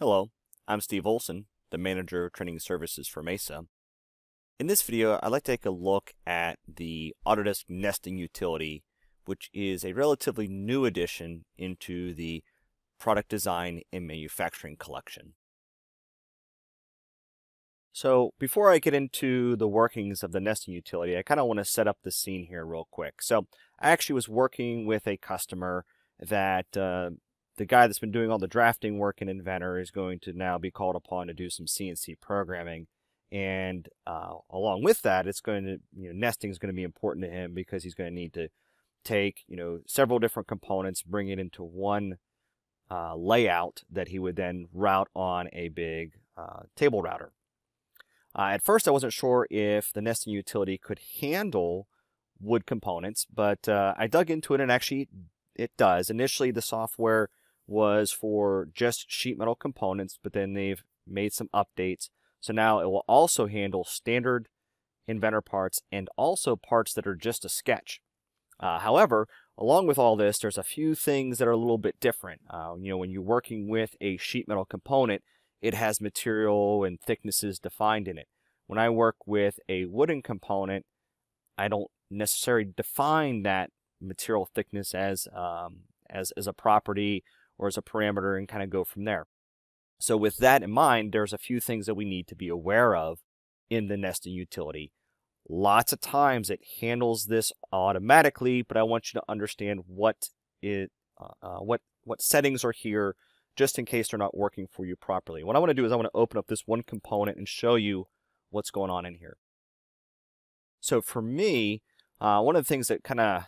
Hello, I'm Steve Olson, the Manager of Training Services for Mesa. In this video, I'd like to take a look at the Autodesk Nesting utility, which is a relatively new addition into the Product Design and Manufacturing collection. So before I get into the workings of the nesting utility, I kind of want to set up the scene here real quick. So I actually was working with a customer that uh, the guy that's been doing all the drafting work in Inventor is going to now be called upon to do some CNC programming. And uh, along with that, it's going to, you know, nesting is going to be important to him because he's going to need to take, you know, several different components, bring it into one uh, layout that he would then route on a big uh, table router. Uh, at first, I wasn't sure if the nesting utility could handle wood components, but uh, I dug into it and actually it does. Initially, the software was for just sheet metal components, but then they've made some updates. So now it will also handle standard inventor parts and also parts that are just a sketch. Uh, however, along with all this, there's a few things that are a little bit different. Uh, you know, when you're working with a sheet metal component, it has material and thicknesses defined in it. When I work with a wooden component, I don't necessarily define that material thickness as um, as as a property or as a parameter and kind of go from there. So with that in mind, there's a few things that we need to be aware of in the nesting utility. Lots of times it handles this automatically, but I want you to understand what it uh, uh what what settings are here just in case they're not working for you properly. What I want to do is I want to open up this one component and show you what's going on in here. So for me, uh, one of the things that kind of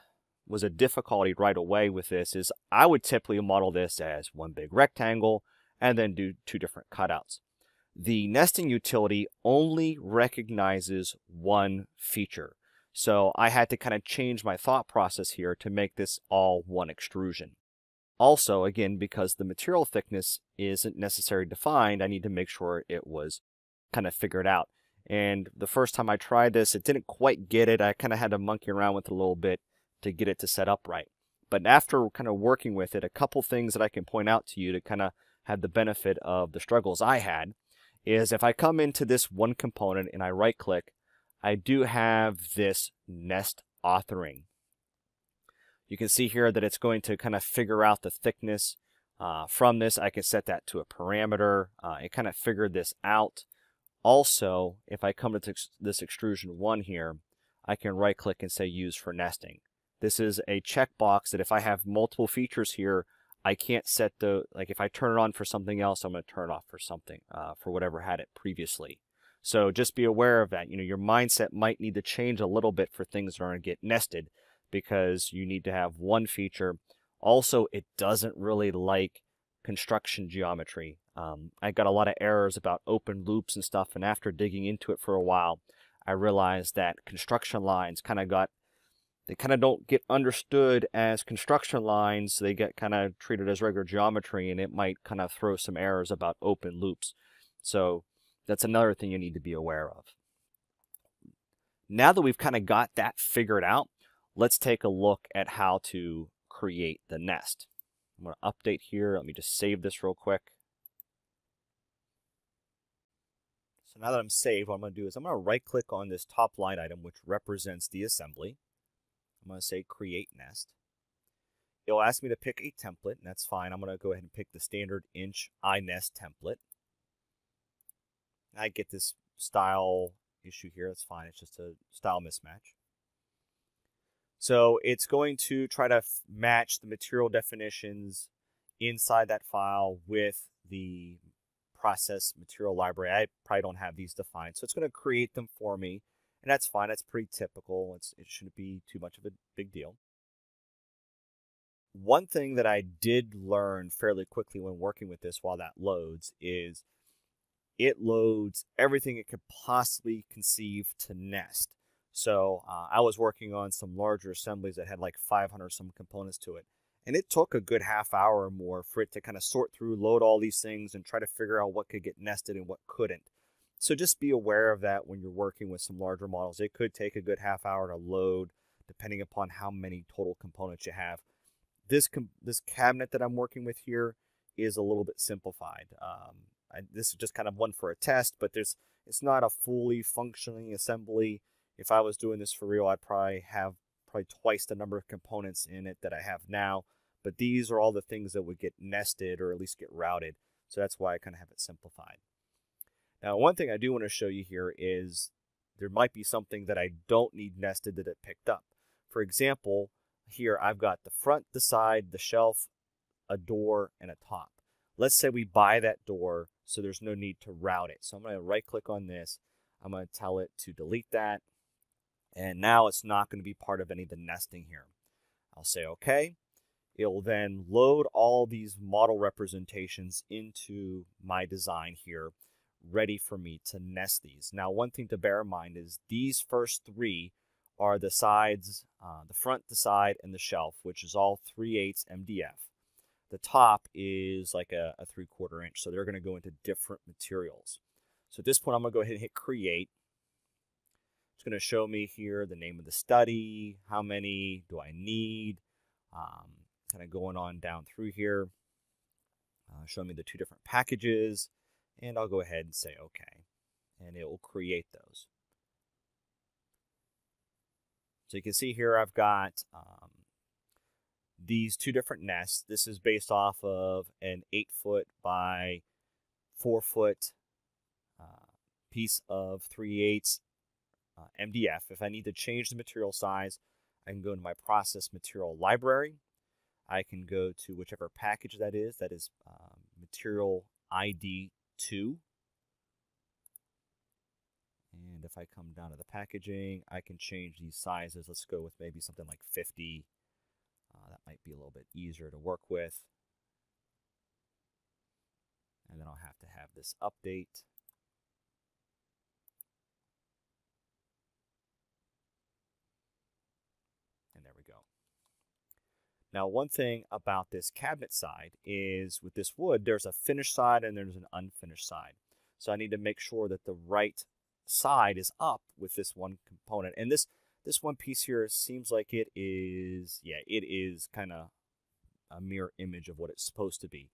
was a difficulty right away with this is I would typically model this as one big rectangle and then do two different cutouts. The nesting utility only recognizes one feature. So I had to kind of change my thought process here to make this all one extrusion. Also, again, because the material thickness isn't necessarily defined, I need to make sure it was kind of figured out. And the first time I tried this, it didn't quite get it. I kind of had to monkey around with it a little bit to get it to set up right. But after kind of working with it, a couple things that I can point out to you to kind of have the benefit of the struggles I had is if I come into this one component and I right click, I do have this nest authoring. You can see here that it's going to kind of figure out the thickness. Uh, from this, I can set that to a parameter. Uh, it kind of figured this out. Also, if I come to this extrusion one here, I can right click and say use for nesting. This is a checkbox that if I have multiple features here, I can't set the, like if I turn it on for something else, I'm going to turn it off for something, uh, for whatever had it previously. So just be aware of that. You know, your mindset might need to change a little bit for things that are going to get nested because you need to have one feature. Also, it doesn't really like construction geometry. Um, I got a lot of errors about open loops and stuff, and after digging into it for a while, I realized that construction lines kind of got they kind of don't get understood as construction lines. They get kind of treated as regular geometry, and it might kind of throw some errors about open loops. So that's another thing you need to be aware of. Now that we've kind of got that figured out, let's take a look at how to create the nest. I'm going to update here. Let me just save this real quick. So now that I'm saved, what I'm going to do is I'm going to right click on this top line item, which represents the assembly. I'm going to say create nest. It'll ask me to pick a template, and that's fine. I'm going to go ahead and pick the standard inch iNest template. I get this style issue here. That's fine. It's just a style mismatch. So it's going to try to match the material definitions inside that file with the process material library. I probably don't have these defined. So it's going to create them for me. And that's fine. That's pretty typical. It's, it shouldn't be too much of a big deal. One thing that I did learn fairly quickly when working with this while that loads is it loads everything it could possibly conceive to nest. So uh, I was working on some larger assemblies that had like 500 some components to it. And it took a good half hour or more for it to kind of sort through, load all these things, and try to figure out what could get nested and what couldn't. So just be aware of that when you're working with some larger models. It could take a good half hour to load, depending upon how many total components you have. This, this cabinet that I'm working with here is a little bit simplified. Um, I, this is just kind of one for a test, but there's it's not a fully functioning assembly. If I was doing this for real, I'd probably have probably twice the number of components in it that I have now. But these are all the things that would get nested or at least get routed. So that's why I kind of have it simplified. Now, one thing I do want to show you here is there might be something that I don't need nested that it picked up. For example, here I've got the front, the side, the shelf, a door, and a top. Let's say we buy that door so there's no need to route it. So I'm going to right click on this. I'm going to tell it to delete that. And now it's not going to be part of any of the nesting here. I'll say OK. It'll then load all these model representations into my design here, ready for me to nest these. Now, one thing to bear in mind is these first three are the sides, uh, the front, the side, and the shelf, which is all 3 8 MDF. The top is like a, a 3 quarter inch, so they're going to go into different materials. So at this point, I'm going to go ahead and hit create. It's going to show me here the name of the study, how many do I need, um, kind of going on down through here. Uh, show me the two different packages, and I'll go ahead and say OK, and it will create those. So you can see here I've got um, these two different nests. This is based off of an 8 foot by 4 foot uh, piece of 3 8 uh, MDF. If I need to change the material size, I can go into my process material library. I can go to whichever package that is, that is um, material ID 2. And if I come down to the packaging, I can change these sizes. Let's go with maybe something like 50. Uh, that might be a little bit easier to work with. And then I'll have to have this update. And there we go. Now, one thing about this cabinet side is with this wood, there's a finished side and there's an unfinished side. So I need to make sure that the right side is up with this one component. And this this one piece here seems like it is, yeah, it is kind of a mirror image of what it's supposed to be.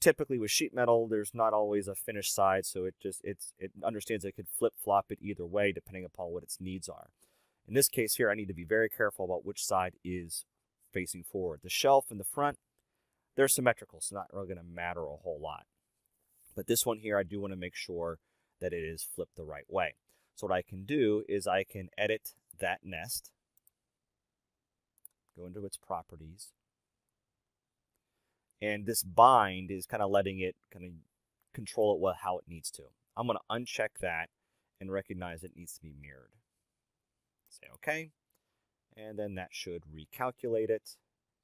Typically with sheet metal, there's not always a finished side, so it just it's it understands it could flip flop it either way depending upon what its needs are. In this case here, I need to be very careful about which side is facing forward. The shelf in the front, they're symmetrical, so not really going to matter a whole lot. But this one here, I do want to make sure that it is flipped the right way. So what I can do is I can edit that nest, go into its properties, and this bind is kind of letting it kind of control it well how it needs to. I'm going to uncheck that and recognize it needs to be mirrored. Say OK, and then that should recalculate it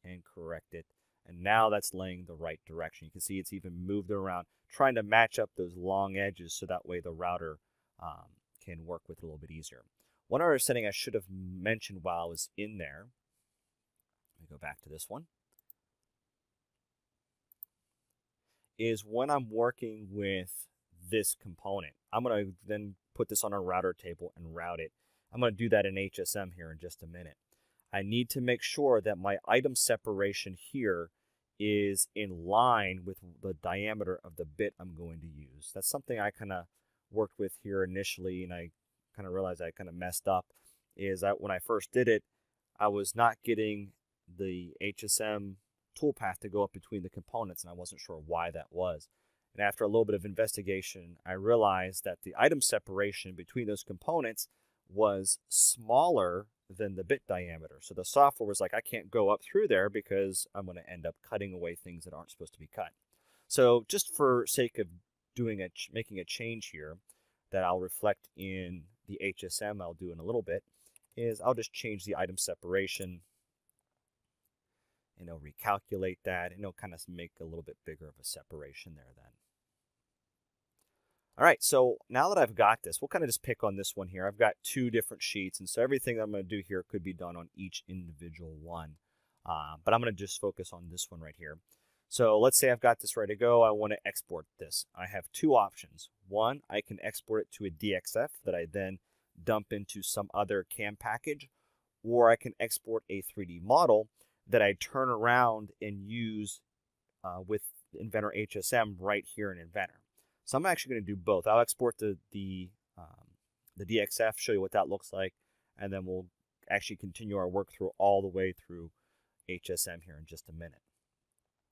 and correct it. And now that's laying the right direction. You can see it's even moved around trying to match up those long edges so that way the router um, can work with it a little bit easier. One other setting I should have mentioned while I was in there, let me go back to this one, is when I'm working with this component, I'm going to then put this on a router table and route it. I'm going to do that in HSM here in just a minute. I need to make sure that my item separation here is in line with the diameter of the bit I'm going to use. That's something I kind of worked with here initially and I kind of realized I kind of messed up is that when I first did it, I was not getting the HSM toolpath to go up between the components and I wasn't sure why that was. And after a little bit of investigation, I realized that the item separation between those components was smaller than the bit diameter. So the software was like, I can't go up through there because I'm going to end up cutting away things that aren't supposed to be cut. So just for sake of doing a making a change here that I'll reflect in the HSM I'll do in a little bit is I'll just change the item separation and it'll recalculate that and it'll kind of make a little bit bigger of a separation there then. All right, so now that I've got this, we'll kind of just pick on this one here. I've got two different sheets, and so everything that I'm going to do here could be done on each individual one. Uh, but I'm going to just focus on this one right here. So let's say I've got this ready to go. I want to export this. I have two options. One, I can export it to a DXF that I then dump into some other CAM package, or I can export a 3D model that I turn around and use uh, with Inventor HSM right here in Inventor. So I'm actually going to do both. I'll export the the um, the DXF, show you what that looks like, and then we'll actually continue our work through all the way through HSM here in just a minute.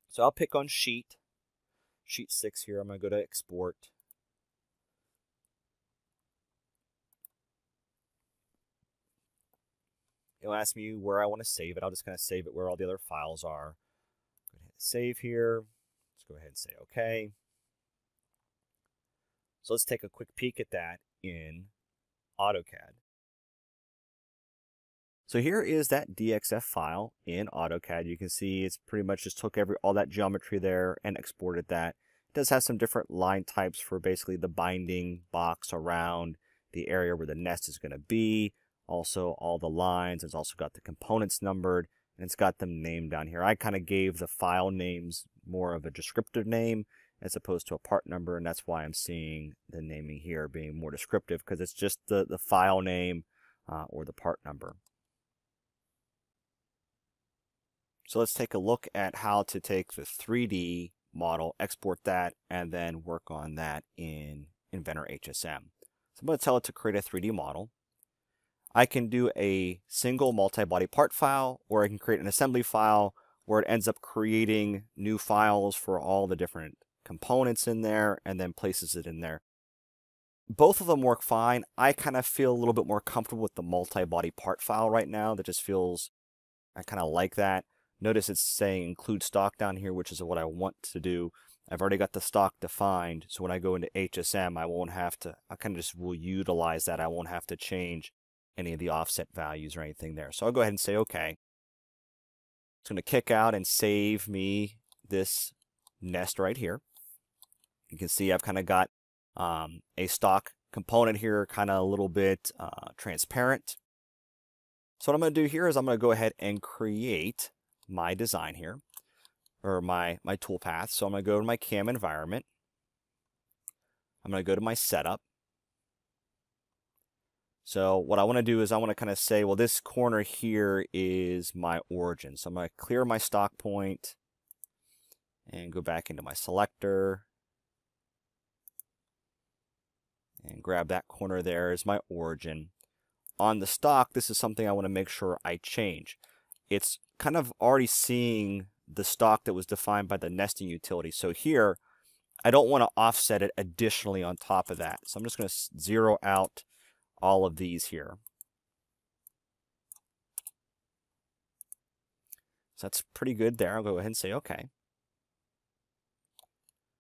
So I'll pick on sheet, sheet 6 here. I'm going to go to export. It'll ask me where I want to save it. I'll just kind of save it where all the other files are. Go ahead and save here. Let's go ahead and say OK. So let's take a quick peek at that in AutoCAD. So here is that DXF file in AutoCAD. You can see it's pretty much just took every all that geometry there and exported that. It does have some different line types for basically the bounding box around the area where the nest is going to be. Also all the lines. It's also got the components numbered and it's got them named down here. I kind of gave the file names more of a descriptive name as opposed to a part number and that's why I'm seeing the naming here being more descriptive because it's just the, the file name uh, or the part number. So let's take a look at how to take the 3D model, export that, and then work on that in Inventor HSM. So I'm going to tell it to create a 3D model. I can do a single multi-body part file, or I can create an assembly file where it ends up creating new files for all the different components in there and then places it in there. Both of them work fine. I kind of feel a little bit more comfortable with the multi-body part file right now. That just feels, I kind of like that. Notice it's saying include stock down here, which is what I want to do. I've already got the stock defined, so when I go into HSM, I won't have to, I kind of just will utilize that. I won't have to change any of the offset values or anything there. So I'll go ahead and say OK. It's going to kick out and save me this nest right here. You can see I've kind of got um, a stock component here, kind of a little bit uh, transparent. So what I'm going to do here is I'm going to go ahead and create my design here, or my, my toolpath. So I'm going to go to my CAM environment. I'm going to go to my setup. So what I want to do is I want to kind of say, well, this corner here is my origin. So I'm going to clear my stock point and go back into my selector and grab that corner there as my origin. On the stock, this is something I want to make sure I change. It's kind of already seeing the stock that was defined by the nesting utility. So here, I don't want to offset it additionally on top of that. So I'm just going to zero out all of these here. So that's pretty good there. I'll go ahead and say OK.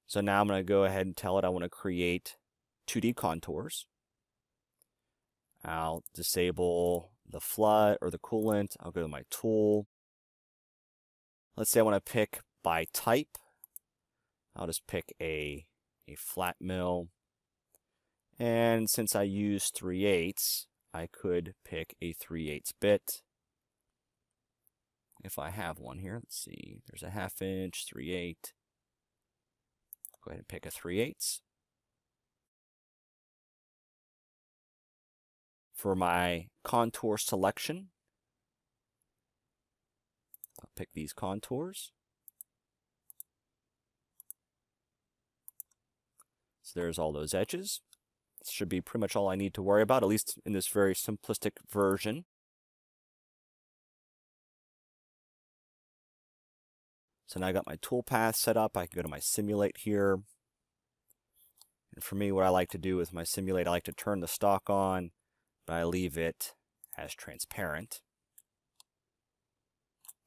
So now I'm going to go ahead and tell it I want to create 2D contours. I'll disable the flood or the coolant. I'll go to my tool. Let's say I want to pick by type. I'll just pick a, a flat mill. And since I use 3 eighths, I could pick a 3 eighths bit. If I have one here, let's see, there's a half inch, 3 8. Go ahead and pick a 3 eighths. For my contour selection, I'll pick these contours. So there's all those edges. This should be pretty much all I need to worry about, at least in this very simplistic version. So now I got my toolpath set up. I can go to my simulate here. And for me, what I like to do with my simulate, I like to turn the stock on, but I leave it as transparent.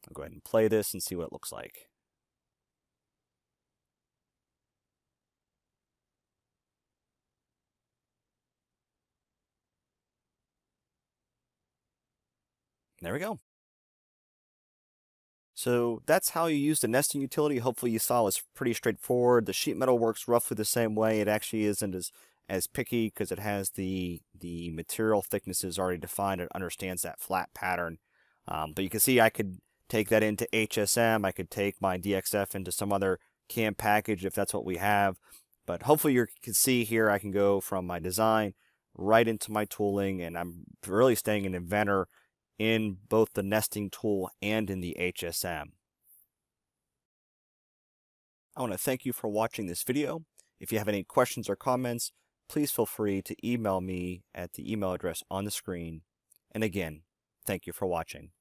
I'll go ahead and play this and see what it looks like. There we go. So that's how you use the nesting utility. Hopefully you saw it's pretty straightforward. The sheet metal works roughly the same way. It actually isn't as, as picky because it has the, the material thicknesses already defined. It understands that flat pattern. Um, but you can see I could take that into HSM. I could take my DXF into some other CAM package if that's what we have. But hopefully you can see here I can go from my design right into my tooling and I'm really staying in Inventor in both the nesting tool and in the HSM. I want to thank you for watching this video. If you have any questions or comments, please feel free to email me at the email address on the screen. And again, thank you for watching.